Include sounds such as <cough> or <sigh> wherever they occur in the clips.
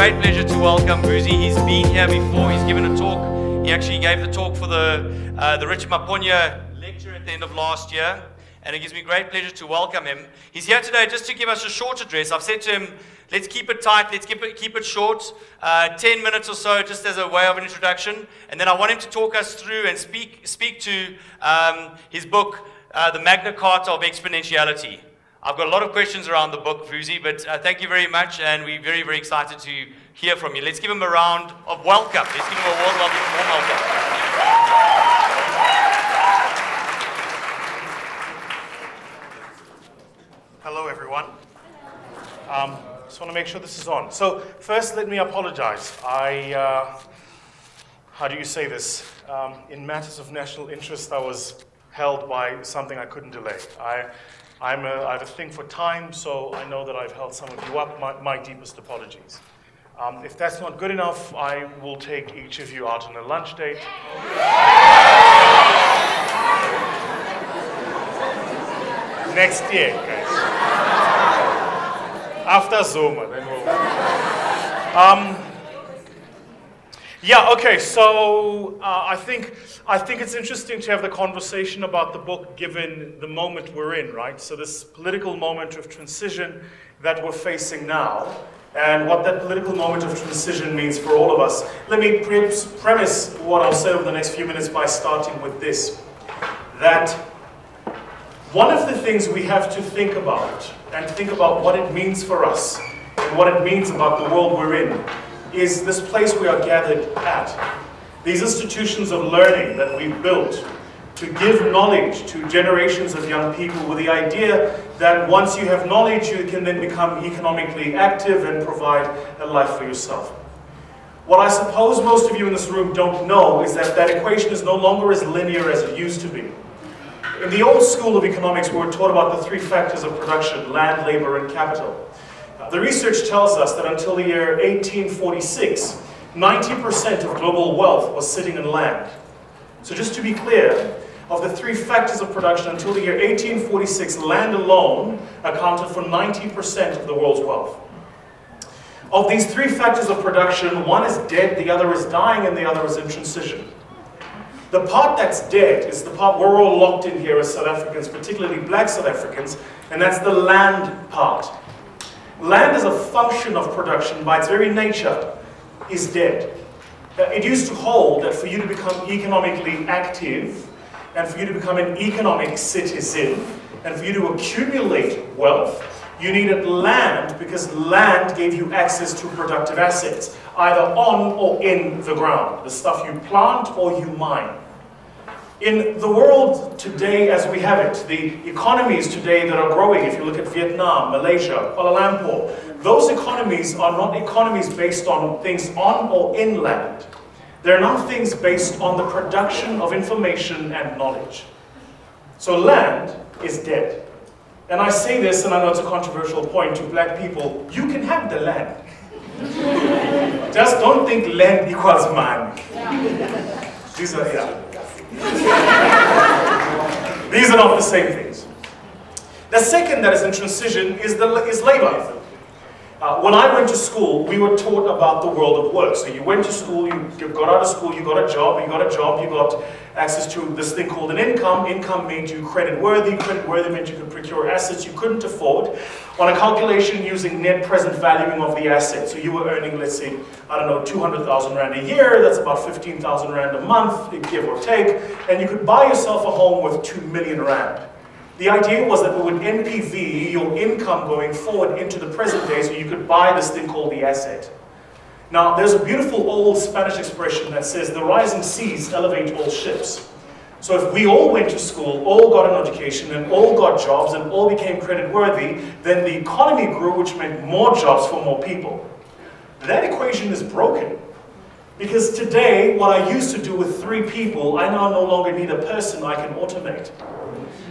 great pleasure to welcome Vusi. He's been here before. He's given a talk. He actually gave the talk for the uh, the Richard Maponya lecture at the end of last year, and it gives me great pleasure to welcome him. He's here today just to give us a short address. I've said to him, let's keep it tight, let's keep it keep it short, uh, ten minutes or so, just as a way of an introduction, and then I want him to talk us through and speak speak to um, his book, uh, the Magna Carta of Exponentiality. I've got a lot of questions around the book, Vusi, but uh, thank you very much, and we're very, very excited to hear from you. Let's give him a round of welcome. Let's give him a warm, warm welcome. Hello, everyone. Um, just want to make sure this is on. So, first, let me apologize. I, uh, how do you say this? Um, in matters of national interest, I was held by something I couldn't delay. I I'm a, I have a thing for time, so I know that I've held some of you up. My, my deepest apologies. Um, if that's not good enough, I will take each of you out on a lunch date. Next year, guys. After Zuma, then we'll. Um, yeah, okay, so uh, I, think, I think it's interesting to have the conversation about the book given the moment we're in, right? So, this political moment of transition that we're facing now, and what that political moment of transition means for all of us. Let me pre premise what I'll say over the next few minutes by starting with this that one of the things we have to think about, and think about what it means for us, and what it means about the world we're in, is this place we are gathered at. These institutions of learning that we've built to give knowledge to generations of young people with the idea that once you have knowledge, you can then become economically active and provide a life for yourself. What I suppose most of you in this room don't know is that that equation is no longer as linear as it used to be. In the old school of economics, we were taught about the three factors of production, land, labor, and capital. The research tells us that until the year 1846, 90% of global wealth was sitting in land. So just to be clear, of the three factors of production until the year 1846, land alone accounted for 90% of the world's wealth. Of these three factors of production, one is dead, the other is dying, and the other is in transition. The part that's dead is the part we're all locked in here as South Africans, particularly black South Africans, and that's the land part. Land as a function of production by its very nature is dead. Uh, it used to hold that for you to become economically active and for you to become an economic citizen and for you to accumulate wealth, you needed land because land gave you access to productive assets, either on or in the ground, the stuff you plant or you mine. In the world today as we have it, the economies today that are growing, if you look at Vietnam, Malaysia, Kuala Lumpur, those economies are not economies based on things on or in land. They're not things based on the production of information and knowledge. So land is dead. And I say this, and I know it's a controversial point to black people, you can have the land. <laughs> Just don't think land equals man. These are, yeah. These are not the same things. The second that is in transition is, the, is labor. Uh, when I went to school, we were taught about the world of work. So you went to school, you, you got out of school, you got a job, you got a job, you got access to this thing called an income. Income made you credit worthy, credit worthy meant you could procure assets you couldn't afford on a calculation using net present valuing of the asset. So you were earning, let's say, I don't know, 200,000 Rand a year, that's about 15,000 Rand a month, give or take, and you could buy yourself a home with 2 million Rand. The idea was that we would NPV your income going forward into the present day so you could buy this thing called the asset. Now, there's a beautiful old Spanish expression that says, the rising seas elevate all ships. So if we all went to school, all got an education, and all got jobs, and all became credit worthy, then the economy grew, which meant more jobs for more people. That equation is broken. Because today, what I used to do with three people, I now no longer need a person I can automate.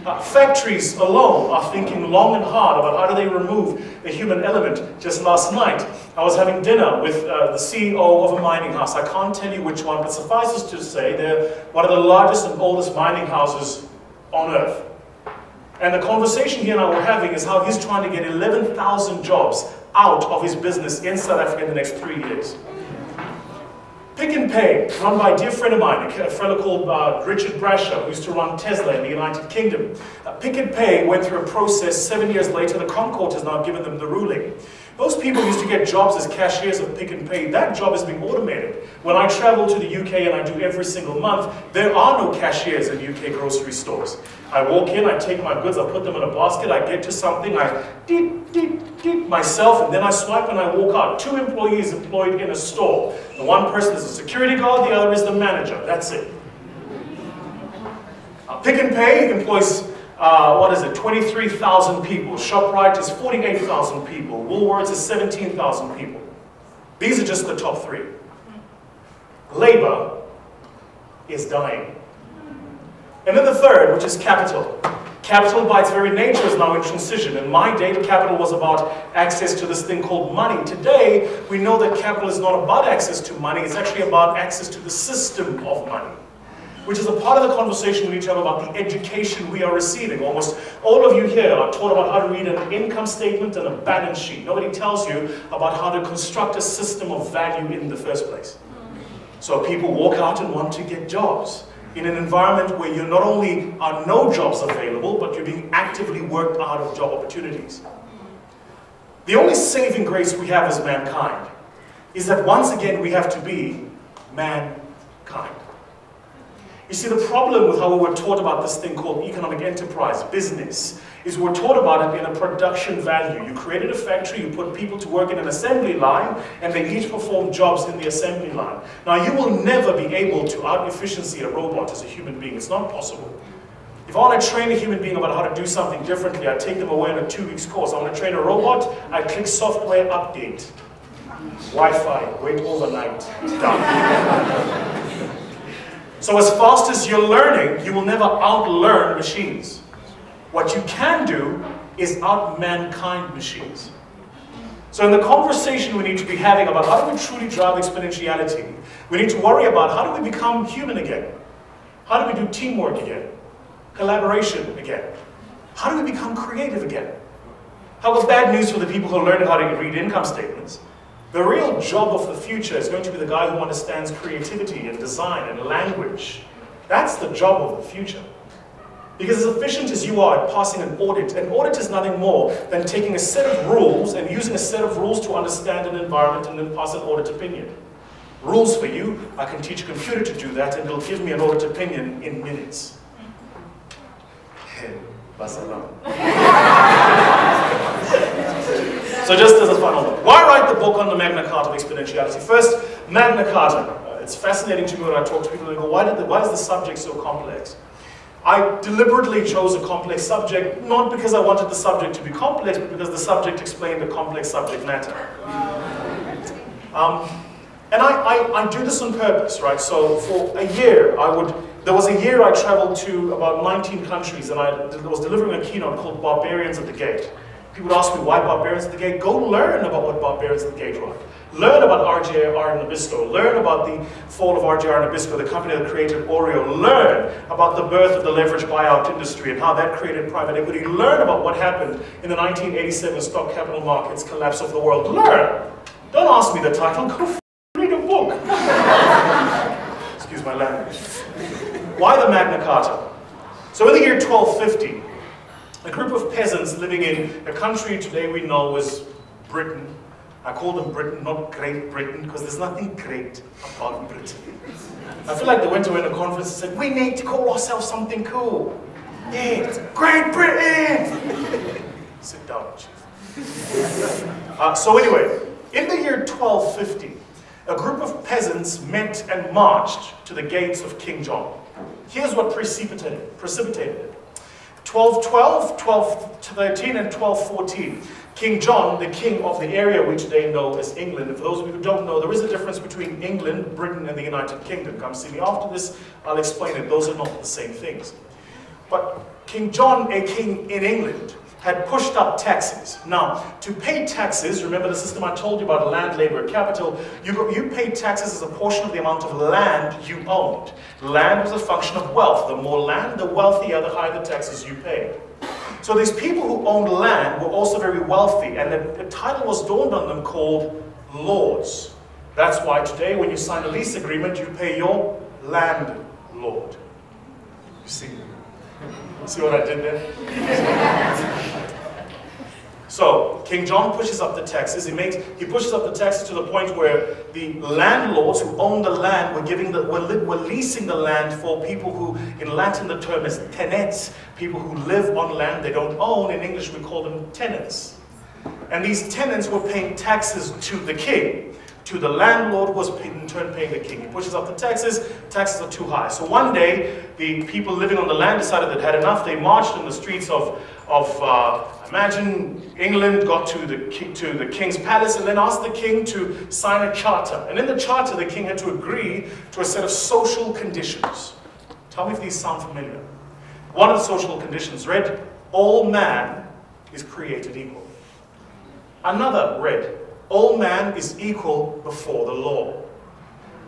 Uh, factories alone are thinking long and hard about how do they remove the human element. Just last night, I was having dinner with uh, the CEO of a mining house. I can't tell you which one, but suffices to say they're one of the largest and oldest mining houses on earth. And the conversation he and I were having is how he's trying to get 11,000 jobs out of his business in South Africa in the next three years. Pick n Pay, run by a dear friend of mine, a fellow called uh, Richard Brasher, who used to run Tesco in the United Kingdom. Uh, Pick n Pay went through a process seven years later. The ConCourt has now given them the ruling. Those people used to get jobs as cashiers of Pick n Pay. That job is being automated. When I travel to the UK and I do every single month, there are no cashiers in UK grocery stores. I walk in, I take my goods, I put them in a basket, I get to something, I deep, deep, deep myself, and then I swipe and I walk out. Two employees employed in a store. The one person is a security guard, the other is the manager. That's it. Pick n Pay employs uh, what is it, 23,000 people. ShopRite is 48,000 people. Woolworths is 17,000 people. These are just the top three. Labor is dying. And then the third, which is capital. Capital by its very nature is now in transition. In my day, capital was about access to this thing called money. Today, we know that capital is not about access to money, it's actually about access to the system of money which is a part of the conversation we need to have about the education we are receiving. Almost all of you here are taught about how to read an income statement and a balance sheet. Nobody tells you about how to construct a system of value in the first place. So people walk out and want to get jobs in an environment where you not only are no jobs available, but you're being actively worked out of job opportunities. The only saving grace we have as mankind is that once again we have to be mankind. You see, the problem with how we were taught about this thing called economic enterprise, business, is we're taught about it in a production value. You created a factory, you put people to work in an assembly line, and they each perform jobs in the assembly line. Now, you will never be able to out-efficiency a robot as a human being. It's not possible. If I want to train a human being about how to do something differently, I take them away on a two weeks course. I want to train a robot, I click software update. Wi-Fi, wait overnight, done. <laughs> So as fast as you're learning, you will never outlearn machines. What you can do is out mankind machines. So in the conversation we need to be having about how do we truly drive exponentiality, we need to worry about how do we become human again? How do we do teamwork again? Collaboration again? How do we become creative again? How about bad news for the people who learned how to read income statements? The real job of the future is going to be the guy who understands creativity and design and language. That's the job of the future. Because as efficient as you are at passing an audit, an audit is nothing more than taking a set of rules and using a set of rules to understand an environment and then pass an audit opinion. Rules for you, I can teach a computer to do that and it'll give me an audit opinion in minutes. <laughs> <laughs> So just as a final note, why write the book on the Magna Carta of exponentiality? First, Magna Carta. It's fascinating to me when I talk to people they go, why, did the, why is the subject so complex? I deliberately chose a complex subject, not because I wanted the subject to be complex, but because the subject explained the complex subject matter. Um, and I, I, I, do this on purpose, right? So for a year, I would, there was a year I traveled to about 19 countries and I was delivering a keynote called Barbarians at the Gate. People ask me, why Barbarians at the Gate? Go learn about what Barbarians at the Gate were. Learn about RJR and Nabisco. Learn about the fall of RJR and Nabisco, the company that created Oreo. Learn about the birth of the leveraged buyout industry and how that created private equity. Learn about what happened in the 1987 stock capital markets collapse of the world. Learn. Don't ask me the title. Go read a book. <laughs> Excuse my language. Why the Magna Carta? So in the year 1250, a group of peasants living in a country today we know as Britain. I call them Britain, not Great Britain, because there's nothing great about Britain. I feel like they went to a conference and said, we need to call ourselves something cool. Yeah, Great Britain! Sit down, chief. Uh, so anyway, in the year 1250, a group of peasants met and marched to the gates of King John. Here's what precipitated, precipitated it. 1212, 1213, and 1214. King John, the king of the area we today know as England. For those of you who don't know, there is a difference between England, Britain, and the United Kingdom. Come see me after this, I'll explain it. Those are not the same things. But King John, a king in England, had pushed up taxes. Now, to pay taxes, remember the system I told you about land, labor, capital, you, you paid taxes as a portion of the amount of land you owned. Land was a function of wealth. The more land, the wealthier, the higher the taxes you paid. So these people who owned land were also very wealthy, and a title was dawned on them called lords. That's why today, when you sign a lease agreement, you pay your landlord. You see? See what I did there? King John pushes up the taxes. He makes he pushes up the taxes to the point where the landlords who own the land were giving the were, were leasing the land for people who in Latin the term is tenets, people who live on land they don't own. In English we call them tenants. And these tenants were paying taxes to the king to the landlord was in turn paying the king. He pushes up the taxes, taxes are too high. So one day, the people living on the land decided they'd had enough. They marched in the streets of, of uh, imagine England, got to the, to the king's palace and then asked the king to sign a charter. And in the charter, the king had to agree to a set of social conditions. Tell me if these sound familiar. One of the social conditions read, all man is created equal. Another read, all man is equal before the law.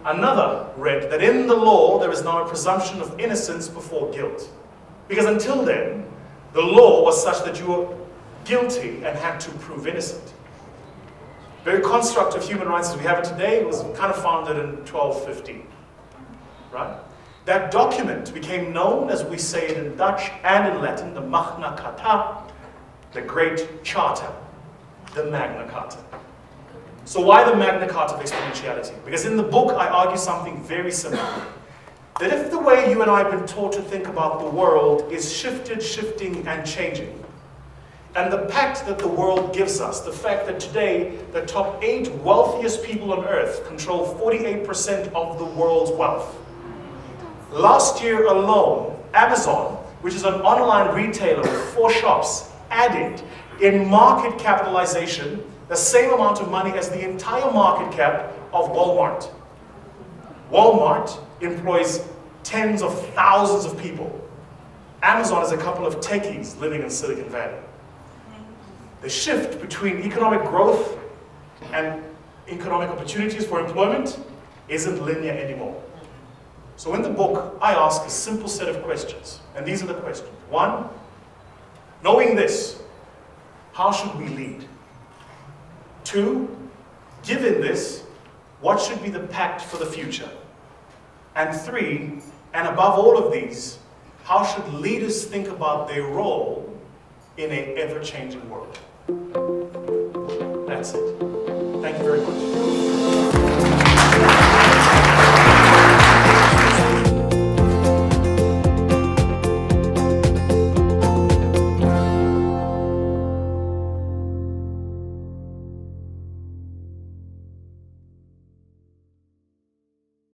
Another read that in the law there is now a presumption of innocence before guilt. Because until then, the law was such that you were guilty and had to prove innocent. Very construct of human rights as we have it today was kind of founded in 1215. Right? That document became known, as we say it in Dutch and in Latin, the Magna Carta, the Great Charter, the Magna Carta. So why the Magna Carta of exponentiality? Because in the book I argue something very simple. That if the way you and I have been taught to think about the world is shifted, shifting, and changing, and the pact that the world gives us, the fact that today the top eight wealthiest people on earth control 48% of the world's wealth. Last year alone, Amazon, which is an online retailer with four shops, added in market capitalization the same amount of money as the entire market cap of Walmart. Walmart employs tens of thousands of people. Amazon is a couple of techies living in Silicon Valley. The shift between economic growth and economic opportunities for employment isn't linear anymore. So in the book, I ask a simple set of questions. And these are the questions. One, knowing this, how should we lead? Two, given this, what should be the pact for the future? And three, and above all of these, how should leaders think about their role in an ever-changing world? That's it. Thank you very much.